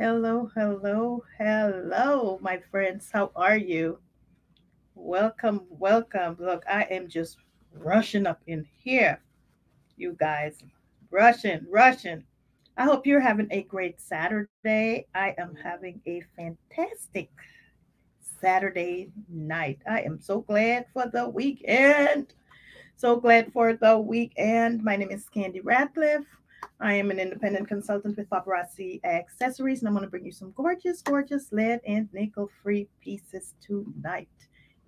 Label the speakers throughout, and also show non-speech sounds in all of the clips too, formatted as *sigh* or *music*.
Speaker 1: Hello, hello, hello, my friends. How are you? Welcome, welcome. Look, I am just rushing up in here, you guys. Rushing, rushing. I hope you're having a great Saturday. I am having a fantastic Saturday night. I am so glad for the weekend. So glad for the weekend. My name is Candy Ratliff. I am an independent consultant with Paparazzi Accessories, and I'm going to bring you some gorgeous, gorgeous lead and nickel free pieces tonight.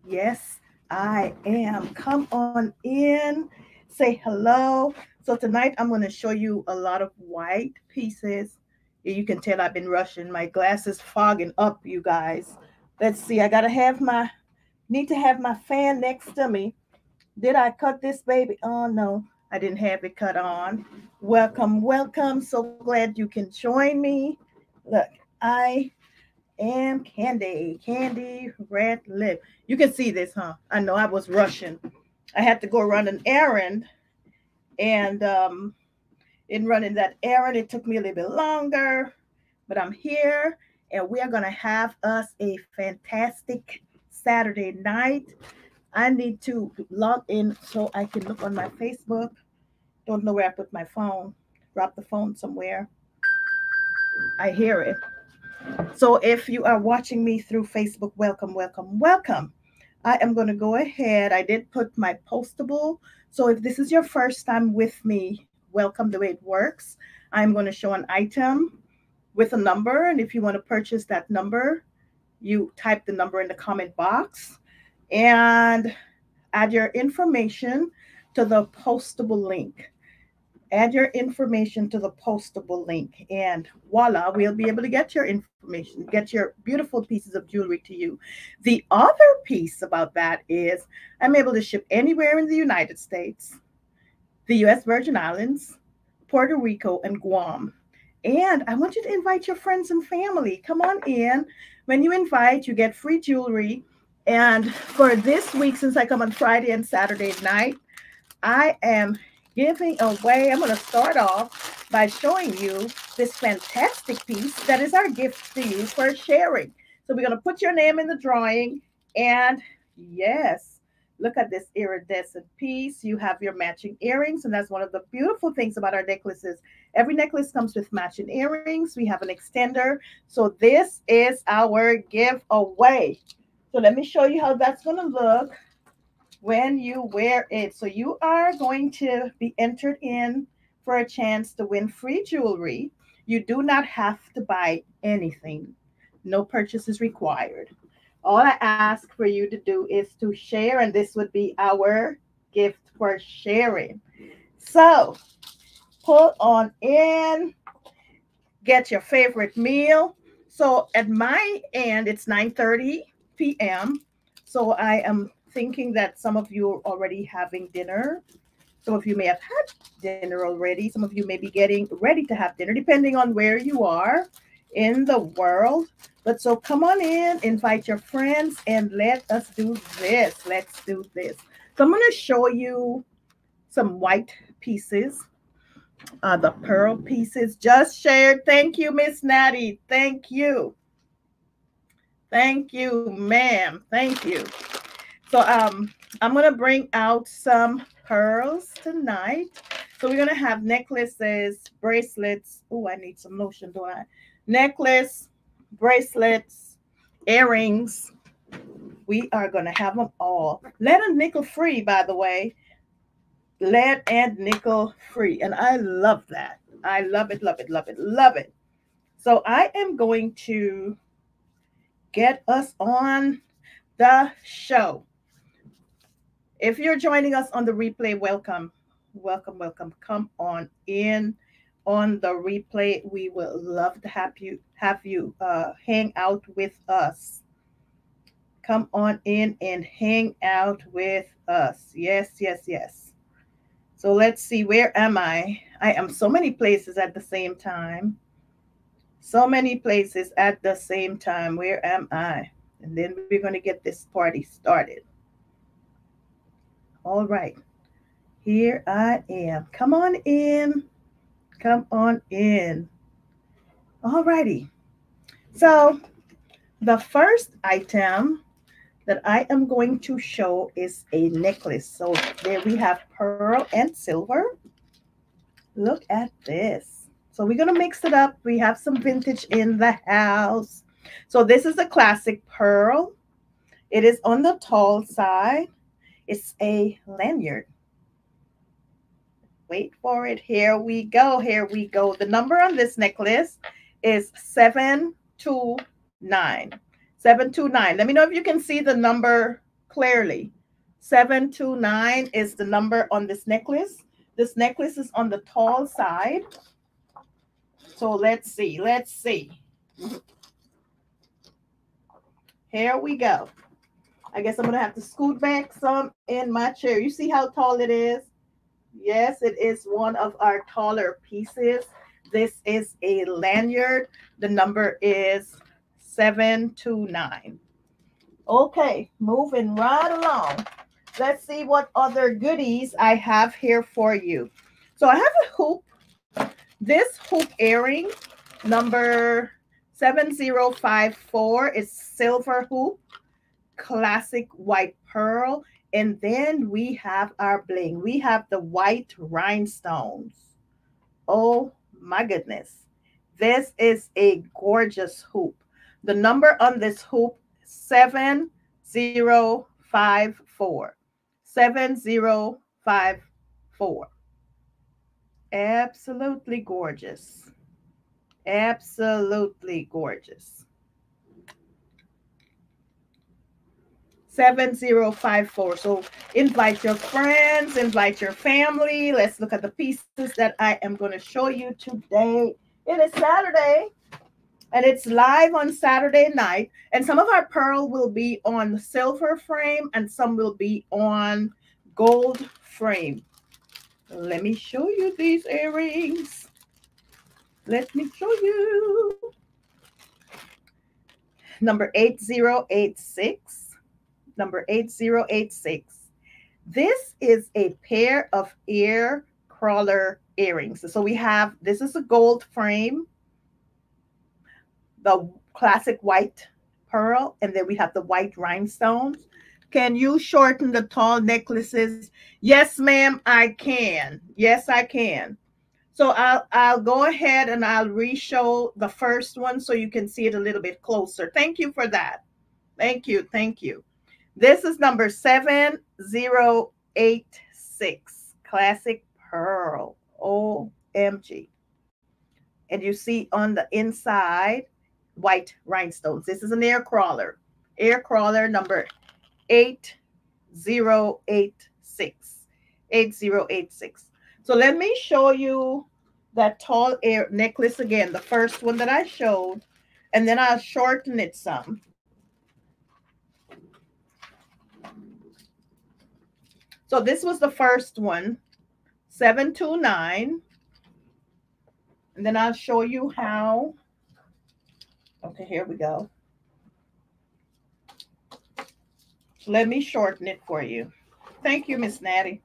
Speaker 1: Yes, I am. Come on in, say hello. So, tonight I'm going to show you a lot of white pieces. You can tell I've been rushing. My glasses fogging up, you guys. Let's see. I got to have my, need to have my fan next to me. Did I cut this baby? Oh, no. I didn't have it cut on. Welcome, welcome. So glad you can join me. Look, I am Candy, Candy Ratliff. You can see this, huh? I know I was rushing. I had to go run an errand, and um, in running that errand, it took me a little bit longer, but I'm here, and we are gonna have us a fantastic Saturday night. I need to log in so I can look on my Facebook don't know where I put my phone. Drop the phone somewhere. I hear it. So if you are watching me through Facebook, welcome, welcome, welcome. I am going to go ahead. I did put my postable. So if this is your first time with me, welcome the way it works. I'm going to show an item with a number. And if you want to purchase that number, you type the number in the comment box and add your information to the postable link add your information to the postable link and voila we'll be able to get your information get your beautiful pieces of jewelry to you. The other piece about that is i'm able to ship anywhere in the united states the us virgin islands puerto rico and guam. And i want you to invite your friends and family. Come on in. When you invite you get free jewelry. And for this week since i come on friday and saturday night i am giving away. I'm going to start off by showing you this fantastic piece that is our gift to you for sharing. So we're going to put your name in the drawing. And yes, look at this iridescent piece. You have your matching earrings. And that's one of the beautiful things about our necklaces. Every necklace comes with matching earrings. We have an extender. So this is our giveaway. So let me show you how that's going to look when you wear it. So you are going to be entered in for a chance to win free jewelry. You do not have to buy anything. No purchase is required. All I ask for you to do is to share, and this would be our gift for sharing. So pull on in, get your favorite meal. So at my end, it's 9 30 p.m. So I am thinking that some of you are already having dinner. Some of you may have had dinner already. Some of you may be getting ready to have dinner, depending on where you are in the world. But so come on in, invite your friends, and let us do this. Let's do this. So I'm going to show you some white pieces, uh, the pearl pieces just shared. Thank you, Miss Natty. Thank you. Thank you, ma'am. Thank you. So um, I'm gonna bring out some pearls tonight. So we're gonna have necklaces, bracelets. Oh, I need some lotion, don't I? Necklace, bracelets, earrings. We are gonna have them all. Lead and nickel free, by the way. Lead and nickel free. And I love that. I love it, love it, love it, love it. So I am going to get us on the show. If you're joining us on the replay, welcome. Welcome, welcome. Come on in on the replay. We would love to have you have you uh, hang out with us. Come on in and hang out with us. Yes, yes, yes. So let's see, where am I? I am so many places at the same time. So many places at the same time. Where am I? And then we're going to get this party started. All right. Here I am. Come on in. Come on in. All righty. So the first item that I am going to show is a necklace. So there we have pearl and silver. Look at this. So we're going to mix it up. We have some vintage in the house. So this is a classic pearl. It is on the tall side. It's a lanyard. Wait for it. Here we go. Here we go. The number on this necklace is 729. 729. Let me know if you can see the number clearly. 729 is the number on this necklace. This necklace is on the tall side. So let's see. Let's see. Here we go. I guess I'm going to have to scoot back some in my chair. You see how tall it is? Yes, it is one of our taller pieces. This is a lanyard. The number is 729. Okay, moving right along. Let's see what other goodies I have here for you. So I have a hoop. This hoop earring, number 7054, is silver hoop, classic white pearl. And then we have our bling. We have the white rhinestones. Oh my goodness. This is a gorgeous hoop. The number on this hoop, 7054. 7054. Absolutely gorgeous. Absolutely gorgeous. 7054. So invite your friends, invite your family. Let's look at the pieces that I am going to show you today. It is Saturday and it's live on Saturday night. And some of our pearl will be on the silver frame and some will be on gold frame. Let me show you these earrings. Let me show you. Number 8086. Number 8086. This is a pair of ear crawler earrings. So we have, this is a gold frame the classic white pearl, and then we have the white rhinestones. Can you shorten the tall necklaces? Yes, ma'am, I can. Yes, I can. So I'll I'll go ahead and I'll re-show the first one so you can see it a little bit closer. Thank you for that. Thank you. Thank you. This is number 7086. Classic Pearl. OMG. And you see on the inside white rhinestones. This is an ear crawler. Ear crawler number 8086. 8086. So let me show you that tall air necklace again, the first one that I showed, and then I'll shorten it some. So this was the first one, 729. And then I'll show you how Okay, here we go. Let me shorten it for you. Thank you, Miss Natty.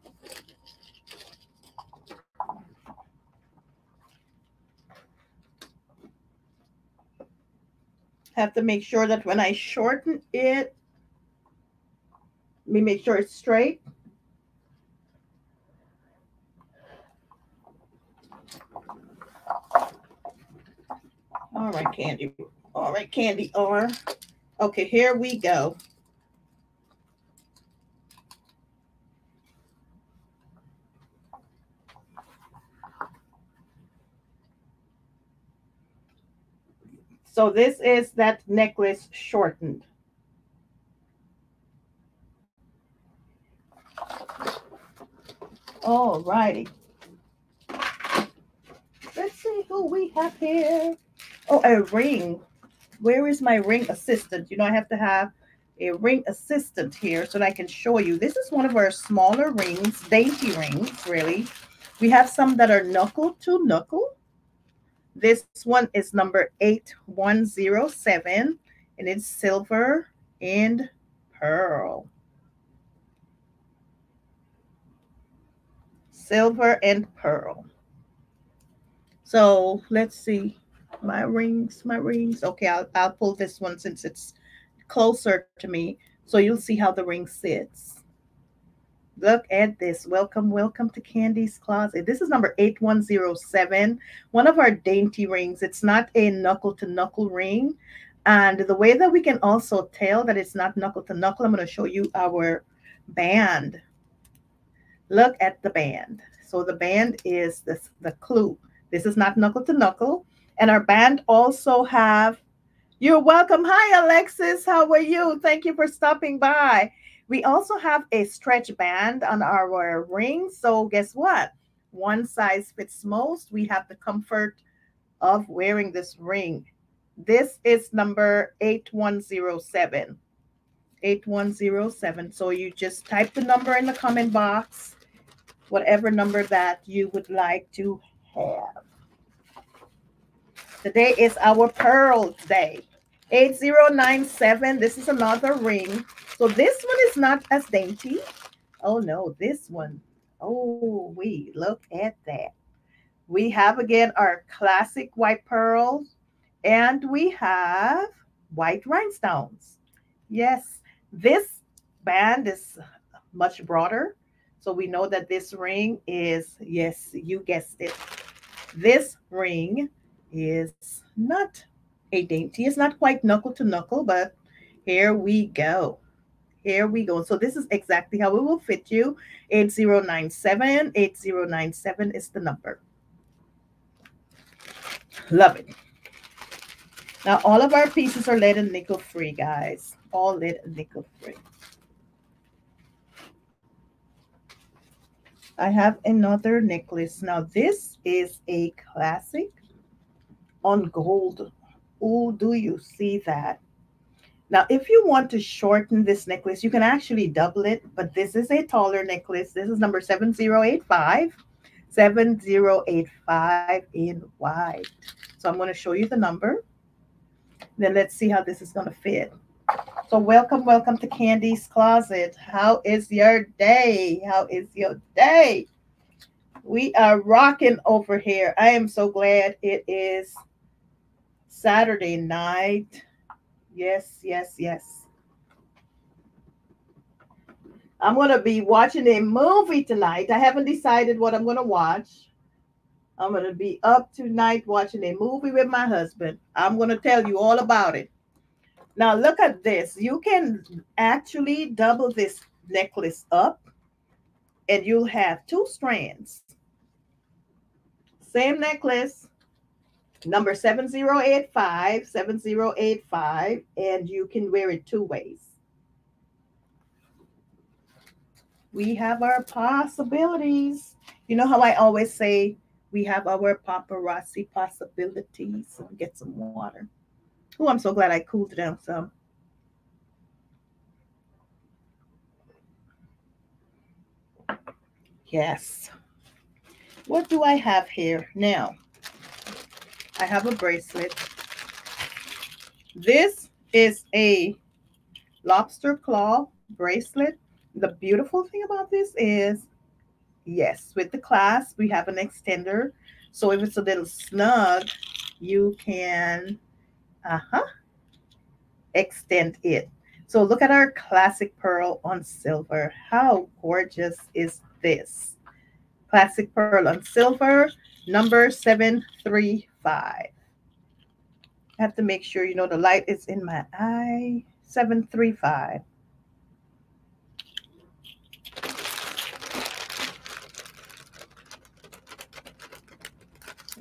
Speaker 1: Have to make sure that when I shorten it, let me make sure it's straight. All right, Candy. All right, Candy R. Okay, here we go. So this is that necklace shortened. All righty. Let's see who we have here. Oh, a ring where is my ring assistant? You know, I have to have a ring assistant here so that I can show you. This is one of our smaller rings, dainty rings, really. We have some that are knuckle to knuckle. This one is number 8107, and it's silver and pearl. Silver and pearl. So let's see. My rings, my rings. Okay, I'll, I'll pull this one since it's closer to me. So you'll see how the ring sits. Look at this. Welcome, welcome to Candy's Closet. This is number 8107, one of our dainty rings. It's not a knuckle to knuckle ring. And the way that we can also tell that it's not knuckle to knuckle, I'm going to show you our band. Look at the band. So the band is this the clue. This is not knuckle to knuckle. And our band also have, you're welcome. Hi, Alexis. How are you? Thank you for stopping by. We also have a stretch band on our ring. So guess what? One size fits most. We have the comfort of wearing this ring. This is number 8107. 8107. So you just type the number in the comment box, whatever number that you would like to have. Today is our Pearl Day. 8097. This is another ring. So this one is not as dainty. Oh no, this one. Oh, we look at that. We have again our classic white pearls and we have white rhinestones. Yes, this band is much broader. So we know that this ring is, yes, you guessed it. This ring is not a dainty. It's not quite knuckle to knuckle, but here we go. Here we go. So this is exactly how it will fit you. 8097. 8097 is the number. Love it. Now, all of our pieces are lead and nickel free, guys. All lead and nickel free. I have another necklace. Now, this is a classic on gold Oh, do you see that? Now, if you want to shorten this necklace, you can actually double it, but this is a taller necklace. This is number 7085. 7085 in white. So I'm going to show you the number. Then let's see how this is going to fit. So welcome, welcome to Candy's Closet. How is your day? How is your day? We are rocking over here. I am so glad it is Saturday night. Yes, yes, yes. I'm going to be watching a movie tonight. I haven't decided what I'm going to watch. I'm going to be up tonight watching a movie with my husband. I'm going to tell you all about it. Now, look at this. You can actually double this necklace up, and you'll have two strands. Same necklace, number 7085 7085 and you can wear it two ways. We have our possibilities. You know how i always say we have our paparazzi possibilities? Get some water. Oh i'm so glad i cooled down some. Yes. What do i have here now I have a bracelet. This is a lobster claw bracelet. The beautiful thing about this is, yes, with the clasp, we have an extender. So if it's a little snug, you can uh-huh, extend it. So look at our classic pearl on silver. How gorgeous is this? Classic pearl on silver, number 735 five. I have to make sure, you know, the light is in my eye. 735.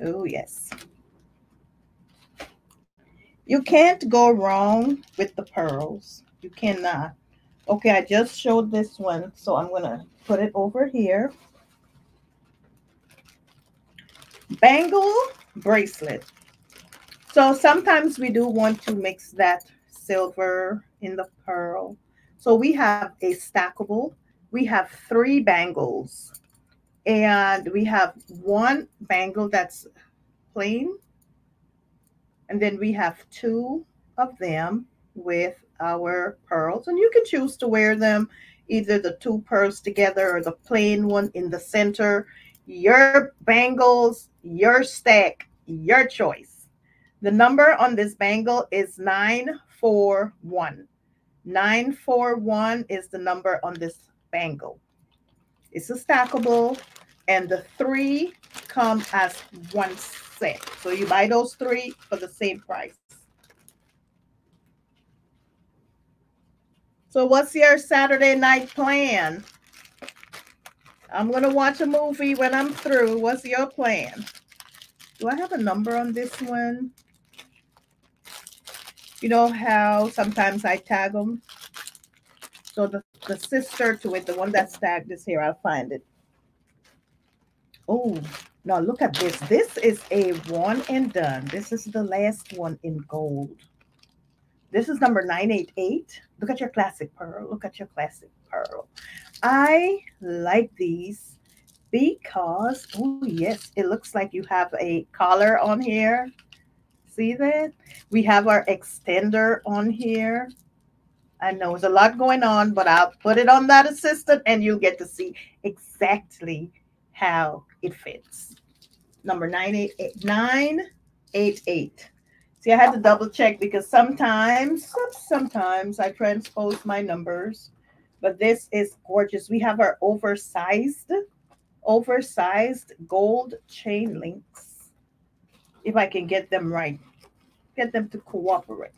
Speaker 1: Oh, yes. You can't go wrong with the pearls. You cannot. Okay, I just showed this one, so I'm going to put it over here. Bangle bracelet. So sometimes we do want to mix that silver in the pearl. So we have a stackable. We have three bangles. And we have one bangle that's plain. And then we have two of them with our pearls. And you can choose to wear them either the two pearls together or the plain one in the center. Your bangles, your stack, your choice. The number on this bangle is 941. 941 is the number on this bangle. It's a stackable, and the three come as one set. So you buy those three for the same price. So what's your Saturday night plan? I'm going to watch a movie when I'm through. What's your plan? Do I have a number on this one? You know how sometimes I tag them? So the, the sister to it, the one that's tagged is here. I'll find it. Oh, now look at this. This is a one and done. This is the last one in gold. This is number 988. Look at your classic pearl. Look at your classic pearl. I like these because, oh yes, it looks like you have a collar on here. See that? We have our extender on here. I know there's a lot going on, but I'll put it on that assistant and you'll get to see exactly how it fits. Number 988. 988. See, I had to double check because sometimes, sometimes I transpose my numbers, but this is gorgeous. We have our oversized, oversized gold chain links. If I can get them right, get them to cooperate.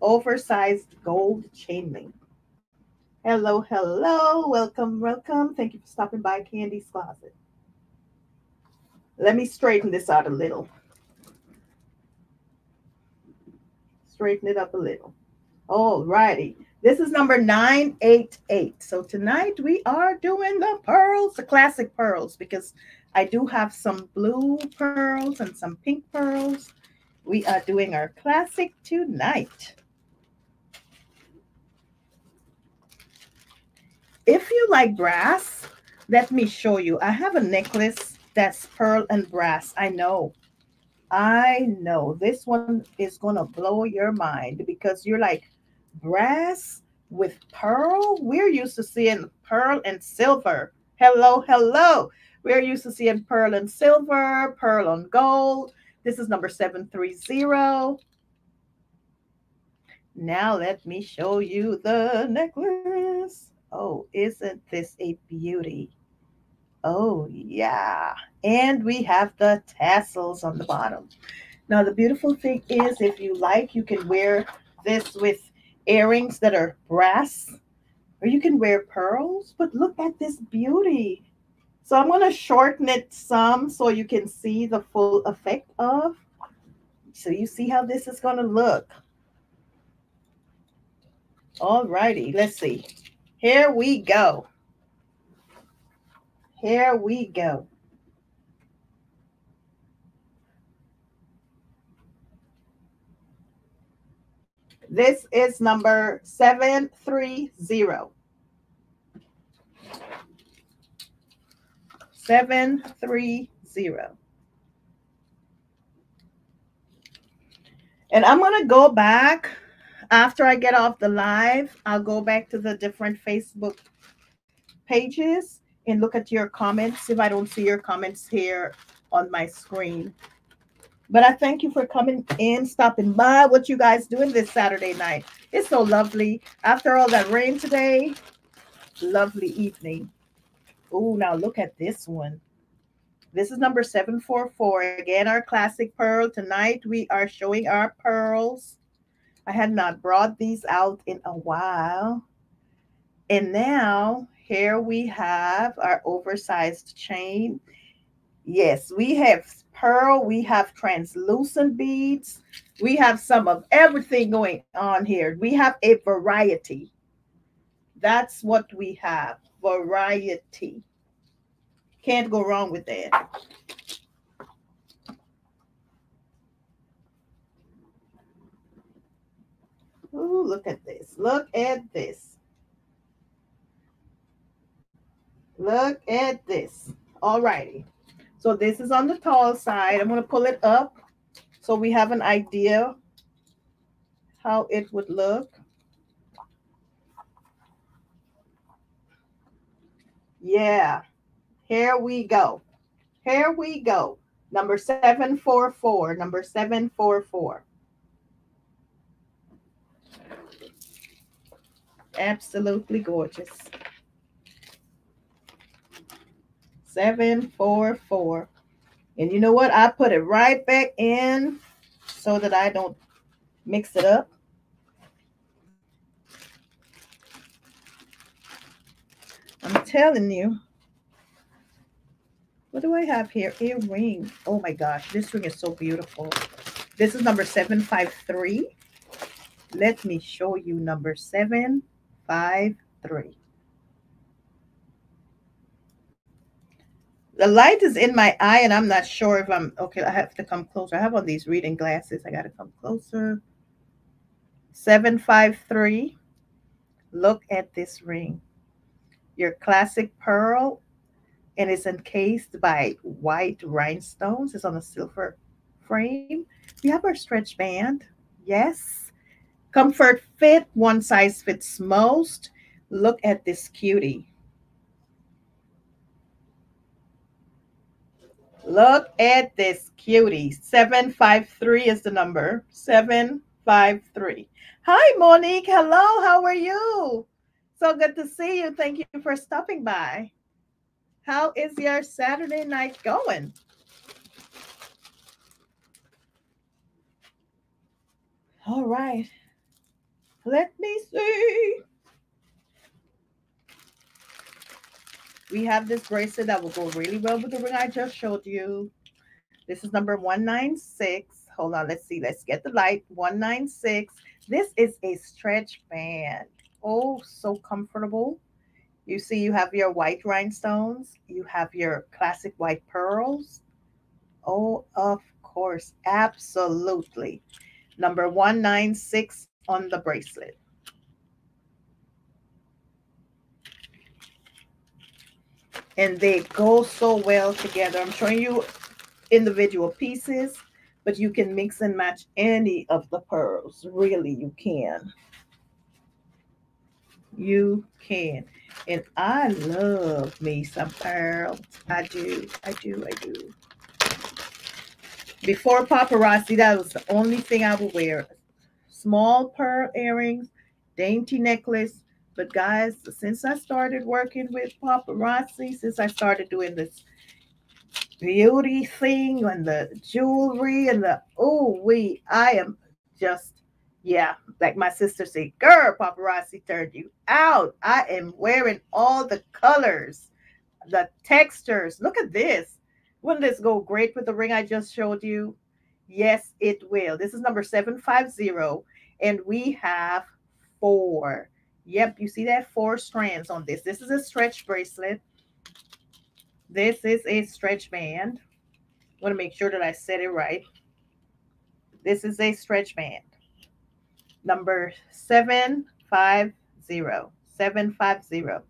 Speaker 1: Oversized gold chain link. Hello, hello. Welcome, welcome. Thank you for stopping by Candy's Closet. Let me straighten this out a little. straighten it up a little. All righty. This is number 988. So tonight we are doing the pearls, the classic pearls, because I do have some blue pearls and some pink pearls. We are doing our classic tonight. If you like brass, let me show you. I have a necklace that's pearl and brass. I know I know this one is going to blow your mind because you're like, brass with pearl? We're used to seeing pearl and silver. Hello, hello. We're used to seeing pearl and silver, pearl and gold. This is number 730. Now let me show you the necklace. Oh, isn't this a beauty? Oh, yeah. And we have the tassels on the bottom. Now, the beautiful thing is if you like, you can wear this with earrings that are brass, or you can wear pearls. But look at this beauty. So I'm going to shorten it some so you can see the full effect of. So you see how this is going to look. All righty, let's see. Here we go. Here we go. This is number 730. 730. And I'm going to go back after I get off the live. I'll go back to the different Facebook pages and look at your comments if I don't see your comments here on my screen. But I thank you for coming in, stopping by. What you guys doing this Saturday night? It's so lovely. After all that rain today, lovely evening. Oh, now look at this one. This is number 744. Again, our classic pearl. Tonight we are showing our pearls. I had not brought these out in a while. And now here we have our oversized chain. Yes, we have pearl, we have translucent beads, we have some of everything going on here. We have a variety. That's what we have variety. Can't go wrong with that. Ooh, look at this. Look at this. Look at this. All righty. So this is on the tall side. I'm going to pull it up so we have an idea how it would look. Yeah. Here we go. Here we go. Number 744. Number 744. Absolutely gorgeous. 744. And you know what? I put it right back in so that I don't mix it up. I'm telling you. What do I have here? A ring. Oh my gosh, this ring is so beautiful. This is number 753. Let me show you number 753. The light is in my eye and I'm not sure if I'm okay. I have to come closer. I have on these reading glasses. I got to come closer. 753. Look at this ring. Your classic pearl and it's encased by white rhinestones. It's on a silver frame. We have our stretch band. Yes. Comfort fit. One size fits most. Look at this cutie. Look at this cutie. 753 is the number. 753. Hi, Monique. Hello. How are you? So good to see you. Thank you for stopping by. How is your Saturday night going? All right. Let me see. We have this bracelet that will go really well with the ring I just showed you. This is number 196. Hold on, let's see. Let's get the light. 196. This is a stretch band. Oh, so comfortable. You see, you have your white rhinestones. You have your classic white pearls. Oh, of course. Absolutely. Number 196 on the bracelet. And they go so well together. I'm showing you individual pieces, but you can mix and match any of the pearls. Really, you can. You can. And I love me some pearls. I do. I do. I do. Before paparazzi, that was the only thing I would wear. Small pearl earrings, dainty necklace, but guys, since I started working with paparazzi, since I started doing this beauty thing and the jewelry and the oh we, I am just yeah, like my sister said, girl, paparazzi turned you out. I am wearing all the colors, the textures. Look at this. Wouldn't this go great with the ring I just showed you? Yes, it will. This is number 750, and we have four. Yep, you see that four strands on this. This is a stretch bracelet. This is a stretch band. I want to make sure that I said it right. This is a stretch band. Number 750. 750.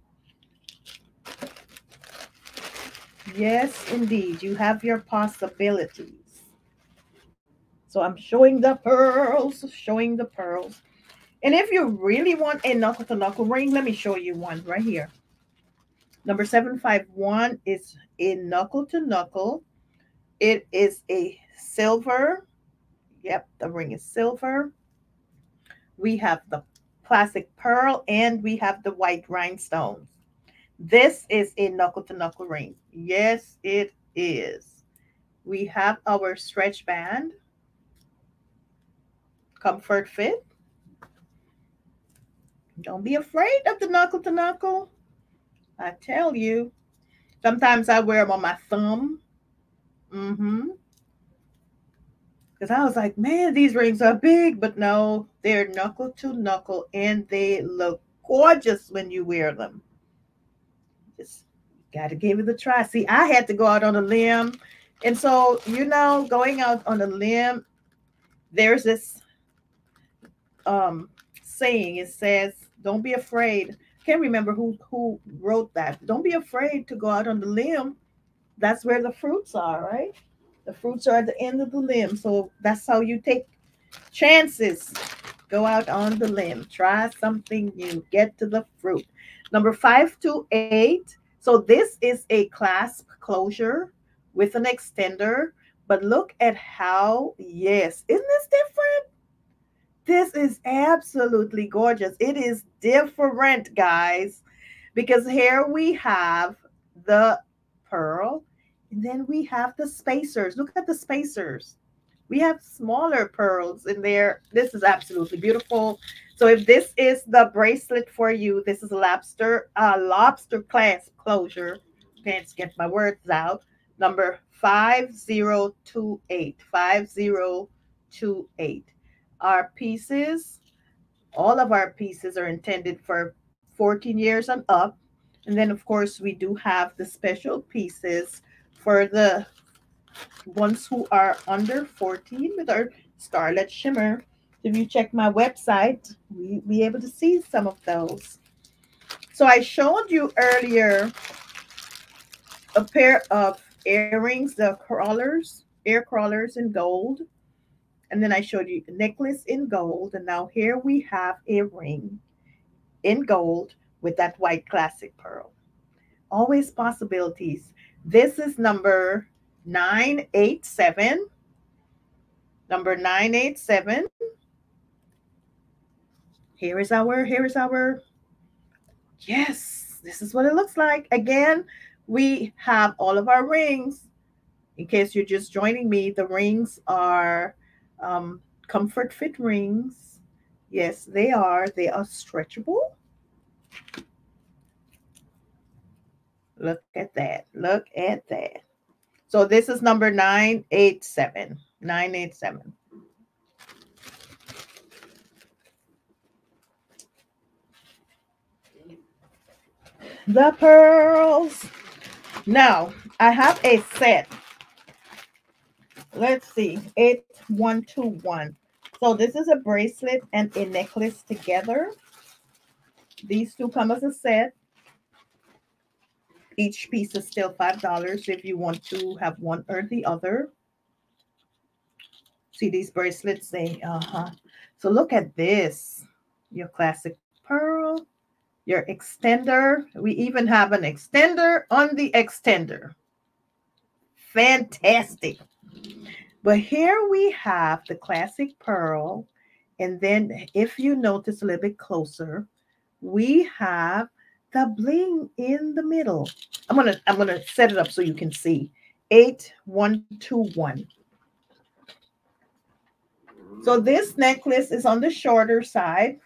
Speaker 1: Yes, indeed. You have your possibilities. So I'm showing the pearls, showing the pearls. And if you really want a knuckle to knuckle ring, let me show you one right here. Number 751 is a knuckle to knuckle. It is a silver. Yep, the ring is silver. We have the plastic pearl and we have the white rhinestones. This is a knuckle to knuckle ring. Yes, it is. We have our stretch band, comfort fit, don't be afraid of the knuckle to knuckle. I tell you. Sometimes I wear them on my thumb. Mm-hmm. Because I was like, man, these rings are big, but no, they're knuckle to knuckle and they look gorgeous when you wear them. Just got to give it a try. See, I had to go out on a limb. And so, you know, going out on a limb, there's this um saying it says don't be afraid. I can't remember who who wrote that. Don't be afraid to go out on the limb. That's where the fruits are, right? The fruits are at the end of the limb. So that's how you take chances. Go out on the limb. Try something new. Get to the fruit. Number five to eight. So this is a clasp closure with an extender. But look at how, yes, isn't this different? This is absolutely gorgeous. It is different, guys, because here we have the pearl and then we have the spacers. Look at the spacers. We have smaller pearls in there. This is absolutely beautiful. So if this is the bracelet for you, this is a lobster, uh, lobster clasp closure. Can't get my words out. Number 5028. 5028. Our pieces, all of our pieces are intended for 14 years and up. And then, of course, we do have the special pieces for the ones who are under 14 with our Starlet Shimmer. If you check my website, we'll be able to see some of those. So I showed you earlier a pair of earrings, the crawlers, ear crawlers in gold. And then I showed you a necklace in gold. And now here we have a ring in gold with that white classic pearl. Always possibilities. This is number 987. Number 987. Here is our, here is our, yes, this is what it looks like. Again, we have all of our rings. In case you're just joining me, the rings are um, comfort fit rings. Yes, they are. They are stretchable. Look at that. Look at that. So this is number 987. 987. The pearls. Now, I have a set. Let's see. 8121. So this is a bracelet and a necklace together. These two come as a set. Each piece is still $5 if you want to have one or the other. See these bracelets? They, uh-huh. So look at this. Your classic pearl, your extender. We even have an extender on the extender. Fantastic. But here we have the classic pearl. And then if you notice a little bit closer, we have the bling in the middle. I'm gonna I'm gonna set it up so you can see. Eight one two one. So this necklace is on the shorter side.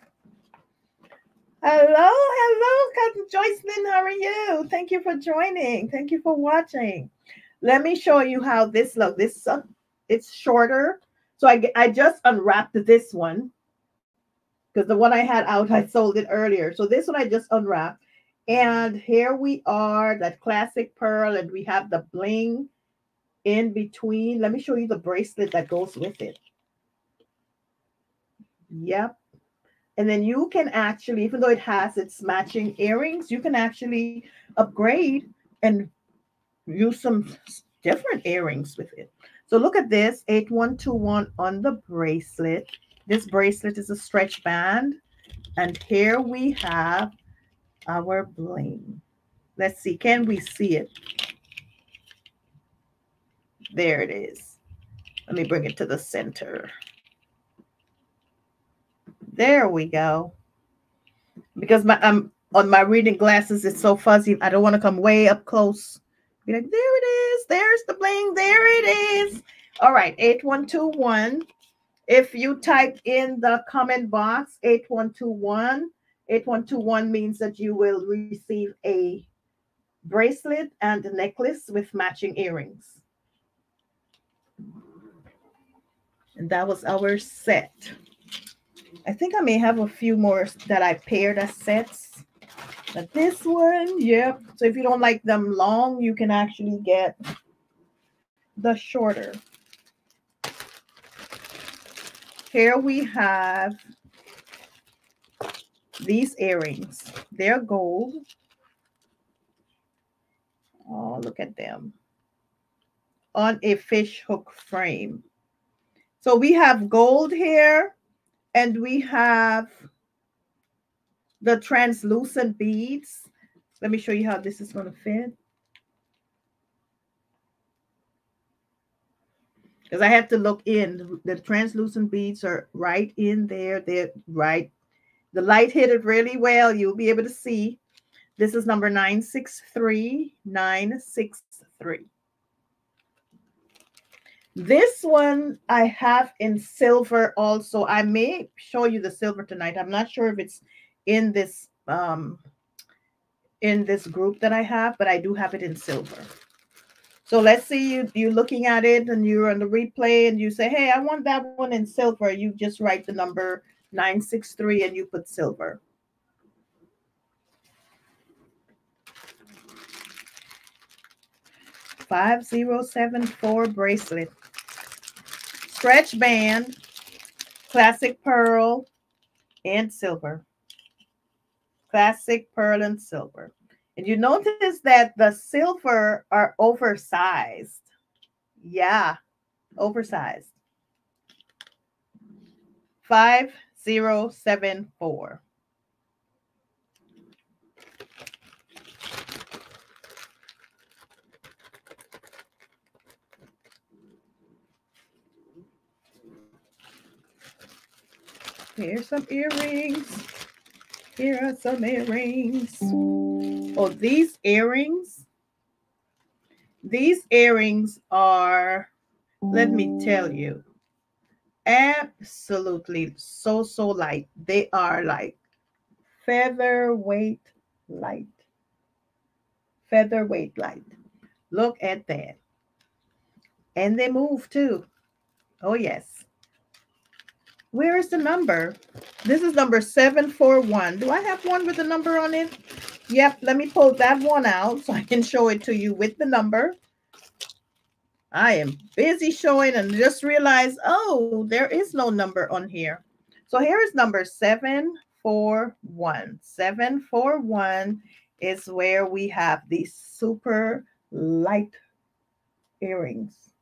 Speaker 1: Hello, hello, Cousin Joycelyn. How are you? Thank you for joining. Thank you for watching. Let me show you how this look. This uh, it's shorter. So I I just unwrapped this one because the one I had out *laughs* I sold it earlier. So this one I just unwrapped. And here we are, that classic pearl, and we have the bling in between. Let me show you the bracelet that goes with it. Yep. And then you can actually, even though it has its matching earrings, you can actually upgrade and use some different earrings with it. So look at this 8121 on the bracelet. This bracelet is a stretch band. And here we have our bling. Let's see, can we see it? There it is. Let me bring it to the center. There we go. Because my I'm on my reading glasses, it's so fuzzy. I don't want to come way up close. Be like, there it is. There's the bling. There it is. All right, 8121. If you type in the comment box 8121, 8121 means that you will receive a bracelet and a necklace with matching earrings. And that was our set. I think I may have a few more that I paired as sets. But this one, yep. So if you don't like them long, you can actually get the shorter. Here we have these earrings. They're gold. Oh, look at them. On a fish hook frame. So we have gold here and we have the translucent beads. Let me show you how this is going to fit. because I have to look in. The translucent beads are right in there. They're right. The light hit it really well. You'll be able to see. This is number 963, 963. This one I have in silver also. I may show you the silver tonight. I'm not sure if it's in this um in this group that I have, but I do have it in silver. So let's see you you're looking at it and you're on the replay and you say, "Hey, I want that one in silver." You just write the number 963 and you put silver. Five zero seven four bracelet stretch band, classic pearl, and silver. Classic pearl and silver. And you notice that the silver are oversized. Yeah, oversized. 5074. Here's some earrings. Here are some earrings. Oh, these earrings. These earrings are, let me tell you, absolutely so, so light. They are like featherweight light. Featherweight light. Look at that. And they move too. Oh, yes. Where is the number? This is number 741. Do I have one with the number on it? Yep, let me pull that one out so I can show it to you with the number. I am busy showing and just realized, oh, there is no number on here. So here is number 741. 741 is where we have these super light earrings.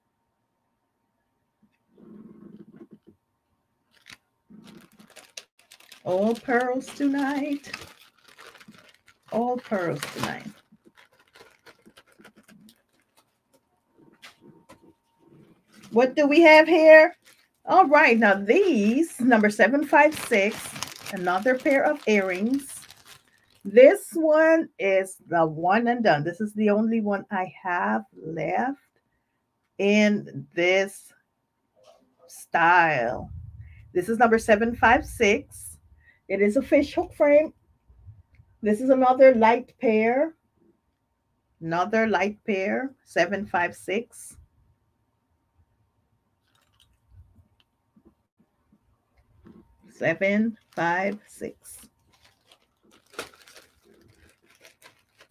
Speaker 1: All pearls tonight. All pearls tonight. What do we have here? All right, now these, number 756, another pair of earrings. This one is the one and done. This is the only one I have left in this style. This is number 756. It is a fish hook frame. This is another light pair. Another light pair, 756. Seven, five, six.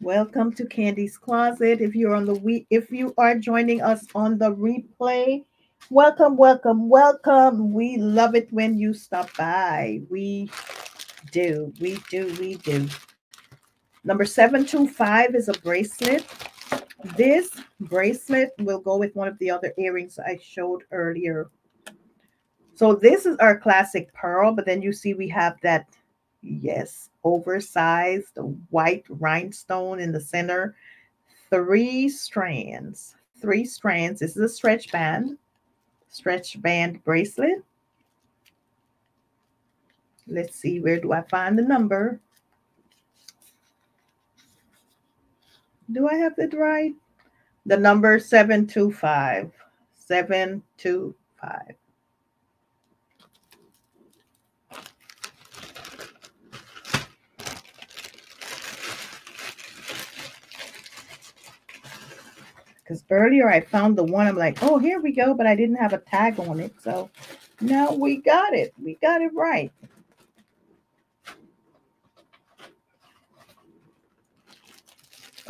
Speaker 1: Welcome to Candy's Closet. If you're on the we if you are joining us on the replay, welcome, welcome, welcome. We love it when you stop by. We do. We do. We do. Number 725 is a bracelet. This bracelet will go with one of the other earrings I showed earlier. So this is our classic pearl, but then you see we have that, yes, oversized white rhinestone in the center. Three strands. Three strands. This is a stretch band. Stretch band bracelet. Let's see, where do I find the number? Do I have it right? The number 725. 725. Because earlier I found the one, I'm like, oh, here we go, but I didn't have a tag on it. So now we got it. We got it right.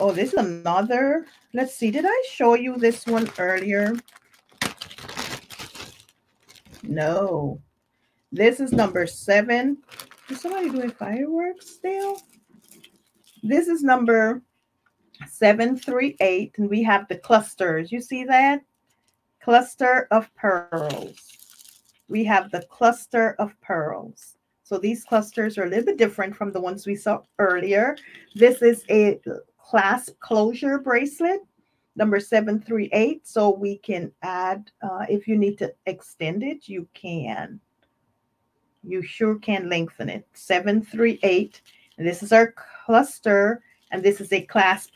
Speaker 1: Oh, this is another. Let's see. Did I show you this one earlier? No. This is number seven. Is somebody doing fireworks still? This is number 738, and we have the clusters. You see that? Cluster of pearls. We have the cluster of pearls. So these clusters are a little bit different from the ones we saw earlier. This is a clasp closure bracelet. number 738 so we can add uh, if you need to extend it you can. You sure can lengthen it. 738 and this is our cluster and this is a clasp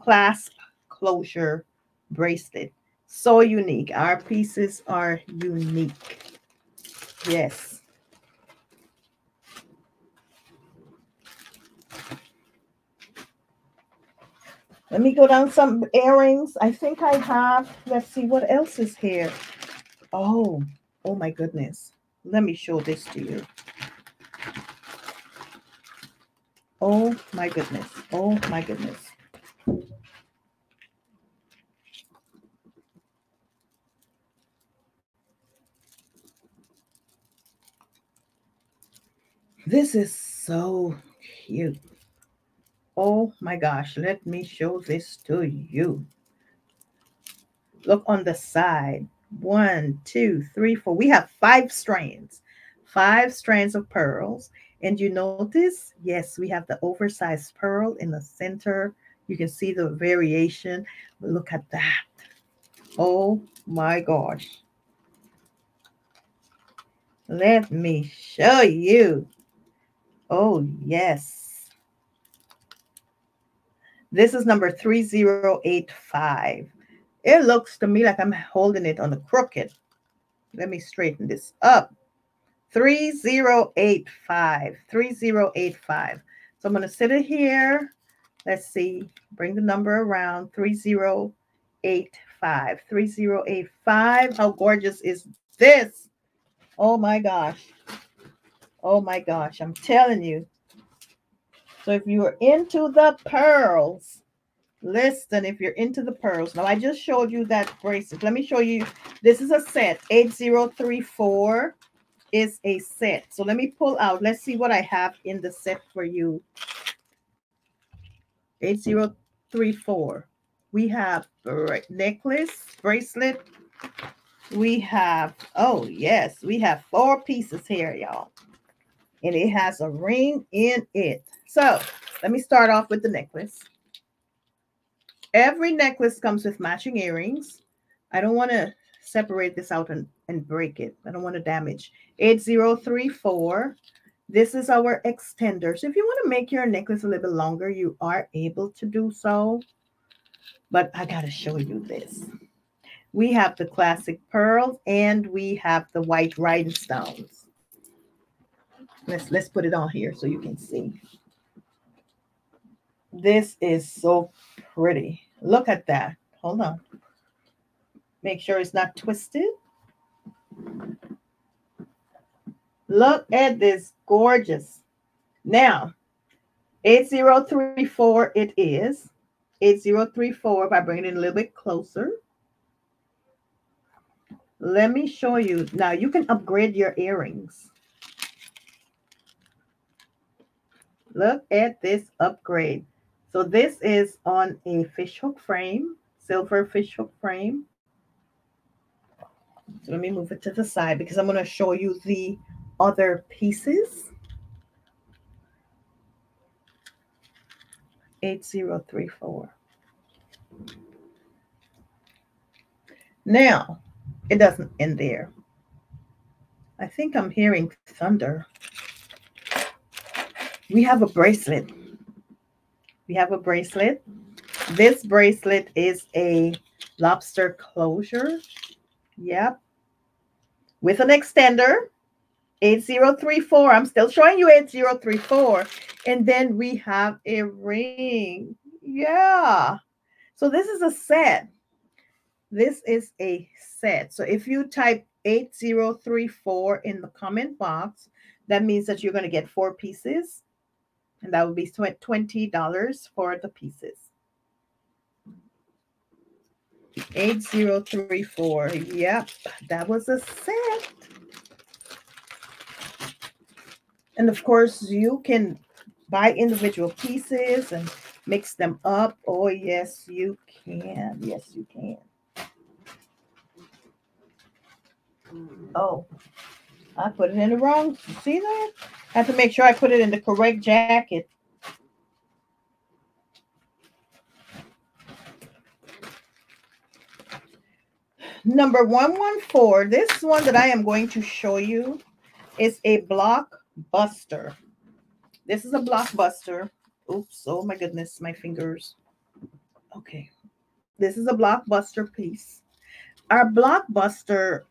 Speaker 1: clasp closure bracelet. So unique. Our pieces are unique. Yes Let me go down some earrings. I think I have, let's see what else is here. Oh, oh my goodness. Let me show this to you. Oh my goodness. Oh my goodness. This is so cute. Oh my gosh, let me show this to you. Look on the side. One, two, three, four. We have five strands, five strands of pearls. And you notice, yes, we have the oversized pearl in the center. You can see the variation. Look at that. Oh my gosh. Let me show you. Oh, yes. This is number 3085. It looks to me like I'm holding it on the crooked. Let me straighten this up. 3085. 3085. So I'm going to sit it here. Let's see. Bring the number around. 3085. 3085. How gorgeous is this? Oh my gosh. Oh my gosh. I'm telling you. So if you are into the pearls, listen, if you're into the pearls. Now I just showed you that bracelet. Let me show you. This is a set. 8034 is a set. So let me pull out. Let's see what I have in the set for you. 8034. We have necklace, bracelet. We have, oh yes, we have four pieces here, y'all. And it has a ring in it. So let me start off with the necklace. Every necklace comes with matching earrings. I don't want to separate this out and, and break it. I don't want to damage. 8034. This is our extender. So if you want to make your necklace a little bit longer, you are able to do so. But I got to show you this. We have the classic pearls and we have the white rhinestones. Let's let's put it on here so you can see. This is so pretty. Look at that. Hold on. Make sure it's not twisted. Look at this gorgeous. Now, 8034 it is. 8034 if I bring it a little bit closer. Let me show you. Now you can upgrade your earrings. Look at this upgrade. So this is on a fishhook frame, silver fishhook frame. So let me move it to the side because I'm going to show you the other pieces. 8034. Now, it doesn't end there. I think I'm hearing thunder. We have a bracelet we have a bracelet. This bracelet is a lobster closure. Yep. With an extender. 8034. I'm still showing you 8034. And then we have a ring. Yeah. So this is a set. This is a set. So if you type 8034 in the comment box, that means that you're going to get four pieces and that would be $20 for the pieces. 8034. Yep, that was a set. And of course, you can buy individual pieces and mix them up. Oh, yes, you can. Yes, you can. Oh, I put it in the wrong. See that? I have to make sure I put it in the correct jacket. number 114. This one that I am going to show you is a blockbuster. This is a blockbuster. Oops, oh my goodness, my fingers. Okay. This is a blockbuster piece. Our blockbuster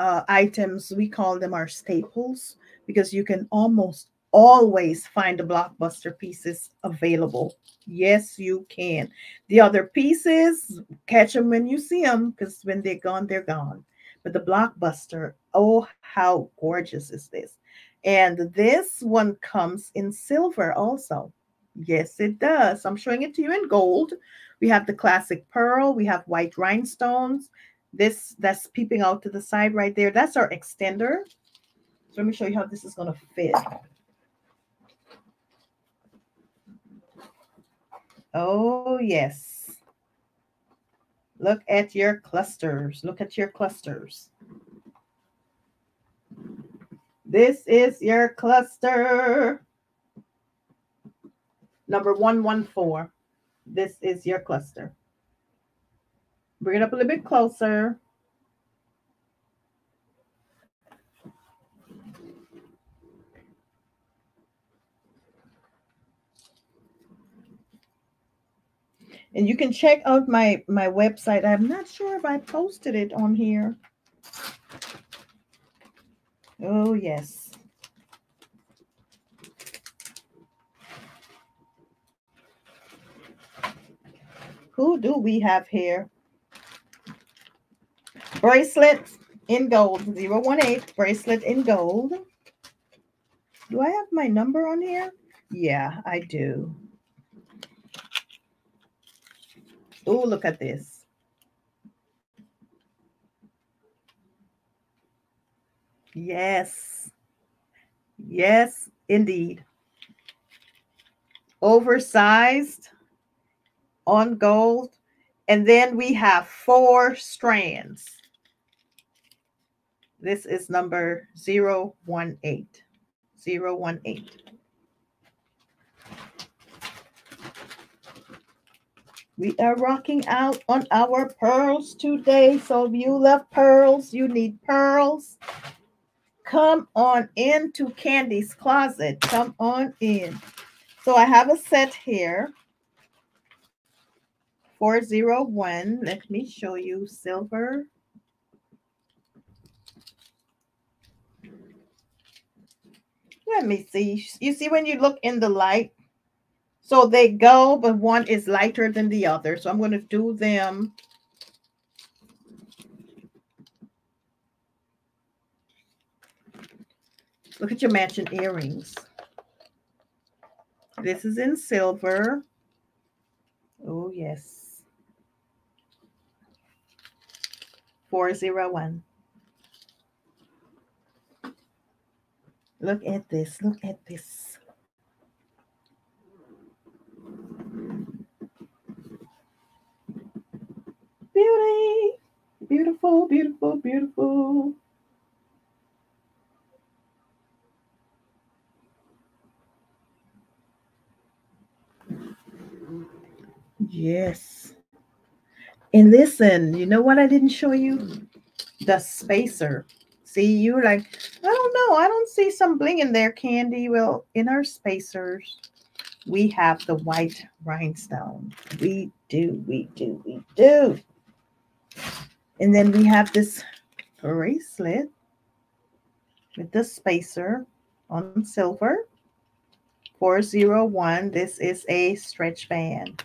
Speaker 1: uh, items, we call them our staples because you can almost always find the blockbuster pieces available. Yes, you can. The other pieces, catch them when you see them because when they're gone, they're gone. But the blockbuster, oh, how gorgeous is this? And this one comes in silver also. Yes, it does. I'm showing it to you in gold. We have the classic pearl. We have white rhinestones. This that's peeping out to the side right there. That's our extender. So let me show you how this is going to fit. Oh, yes. Look at your clusters. Look at your clusters. This is your cluster. Number 114. This is your cluster. Bring it up a little bit closer. And you can check out my my website. I'm not sure if I posted it on here. Oh, yes. Who do we have here? Bracelet in gold, 018, bracelet in gold. Do I have my number on here? Yeah, I do. Oh, look at this. Yes. Yes, indeed. Oversized on gold. And then we have four strands. This is number 018. 018. We are rocking out on our pearls today. So if you love pearls, you need pearls. Come on into Candy's closet. Come on in. So I have a set here. 401. Let me show you silver. Let me see. You see when you look in the light, so they go, but one is lighter than the other. So I'm going to do them. Look at your matching earrings. This is in silver. Oh, yes. 401. Look at this. Look at this. Beauty. Beautiful, beautiful, beautiful. Yes. And listen, you know what I didn't show you? The spacer. See, you like, I don't know. I don't see some bling in there, Candy. Well, in our spacers, we have the white rhinestone. We do, we do, we do. And then we have this bracelet with the spacer on silver. 401. This is a stretch band.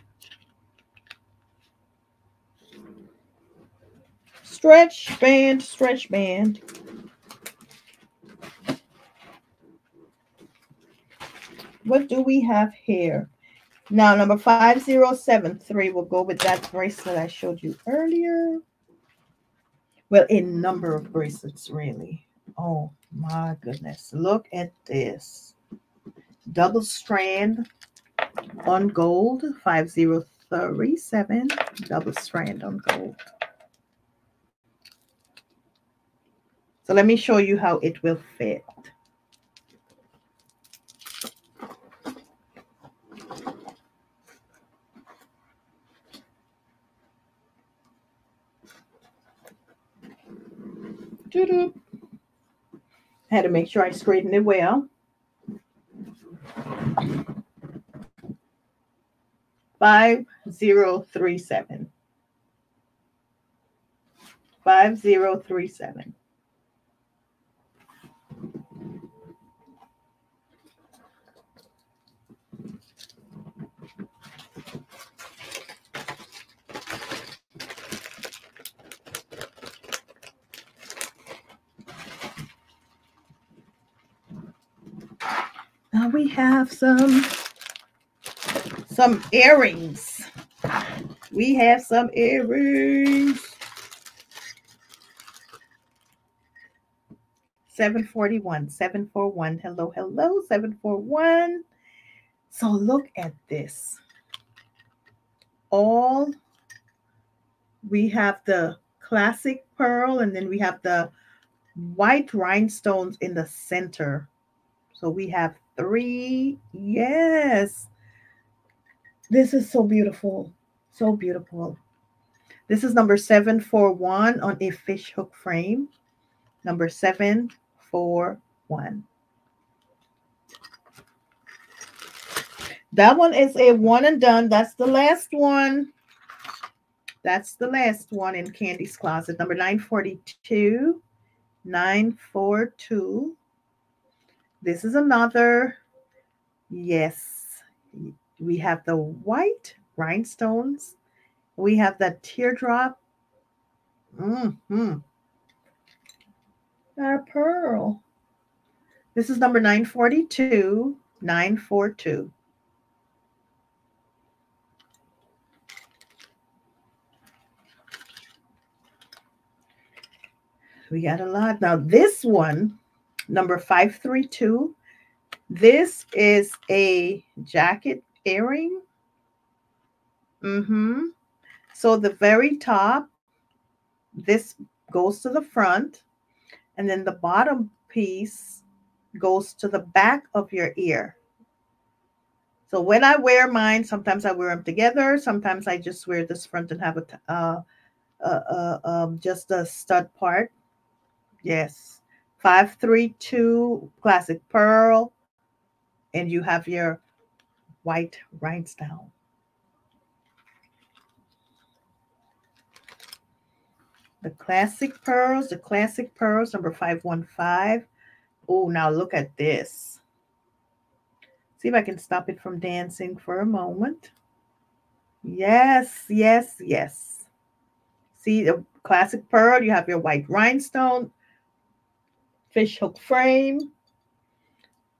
Speaker 1: Stretch band, stretch band. What do we have here? Now, number 5073 will go with that bracelet I showed you earlier. Well, a number of bracelets, really. Oh, my goodness. Look at this. Double strand on gold, 5037. Double strand on gold. So let me show you how it will fit. I had to make sure I straightened it well. Five zero three seven. Five zero three seven. Now we have some some earrings. We have some earrings. 741, 741. Hello, hello, 741. So look at this. All we have the classic pearl, and then we have the white rhinestones in the center. So we have three. Yes. This is so beautiful. So beautiful. This is number 741 on a fish hook frame. Number 741. That one is a one and done. That's the last one. That's the last one in Candy's Closet. Number 942. 942. This is another. Yes. We have the white rhinestones. We have the teardrop. Mm-hmm. Our pearl. This is number 942. 942. We got a lot. Now, this one number 532. This is a jacket earring. Mm-hmm. So the very top, this goes to the front, and then the bottom piece goes to the back of your ear. So when I wear mine, sometimes I wear them together. Sometimes I just wear this front and have a uh, uh, uh, um, just a stud part. Yes. 532 classic pearl, and you have your white rhinestone. The classic pearls, the classic pearls, number 515. Oh, now look at this. See if I can stop it from dancing for a moment. Yes, yes, yes. See the classic pearl, you have your white rhinestone, fish hook frame.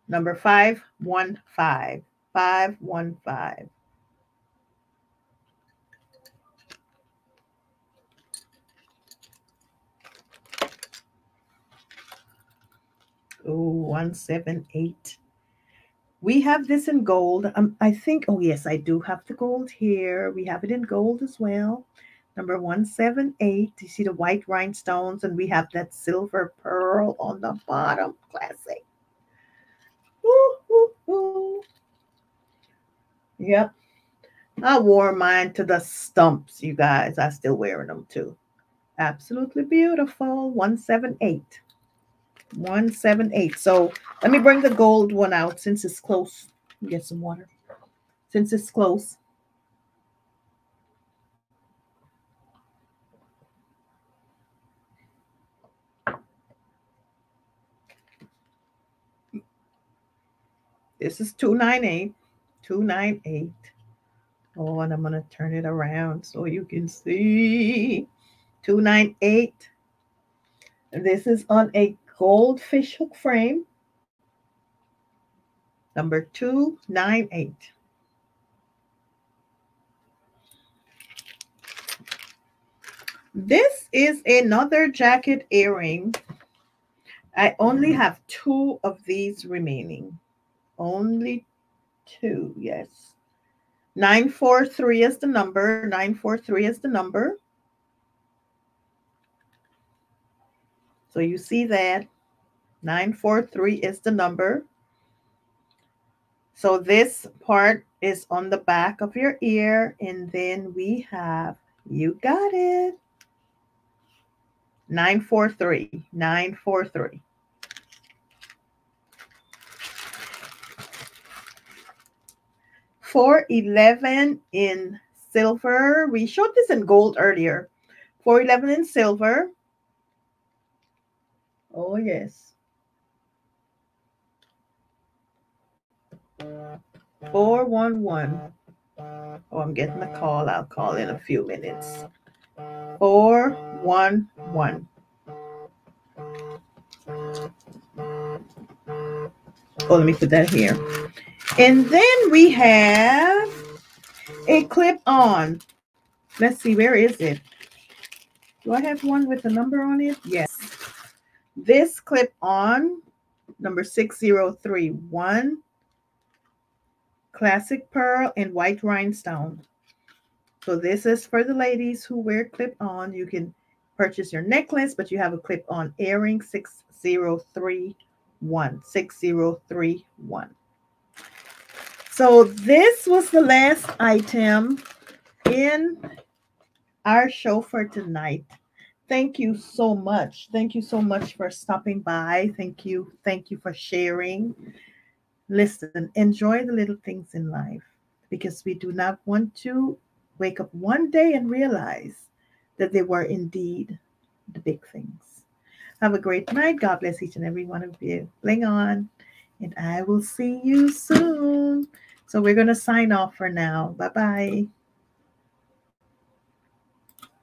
Speaker 1: Number 515. 515. Oh, 178. We have this in gold. Um, I think, oh, yes, I do have the gold here. We have it in gold as well number 178. You see the white rhinestones, and we have that silver pearl on the bottom. Classic. Ooh, ooh, ooh. Yep. I wore mine to the stumps, you guys. I still wearing them too. Absolutely beautiful. 178. 178. So let me bring the gold one out since it's close. Get some water. Since it's close. This is 298. 298. Oh, and I'm going to turn it around so you can see. 298. This is on a goldfish hook frame. Number 298. This is another jacket earring. I only mm-hmm. have two of these remaining. Only two, yes. 943 is the number. 943 is the number. So you see that. 943 is the number. So this part is on the back of your ear. And then we have, you got it. 943. 943. 411 in silver. We showed this in gold earlier. 411 in silver. Oh, yes. 411. Oh, I'm getting the call. I'll call in a few minutes. 411. Oh, let me put that here. And then we have a clip on. Let's see, where is it? Do I have one with a number on it? Yes. This clip on, number 6031, classic pearl and white rhinestone. So this is for the ladies who wear clip on. You can purchase your necklace, but you have a clip on earring 6031. 6031. So this was the last item in our show for tonight. Thank you so much. Thank you so much for stopping by. Thank you. Thank you for sharing. Listen, enjoy the little things in life because we do not want to wake up one day and realize that they were indeed the big things. Have a great night. God bless each and every one of you. Bling on. And I will see you soon. So we're going to sign off for now. Bye bye.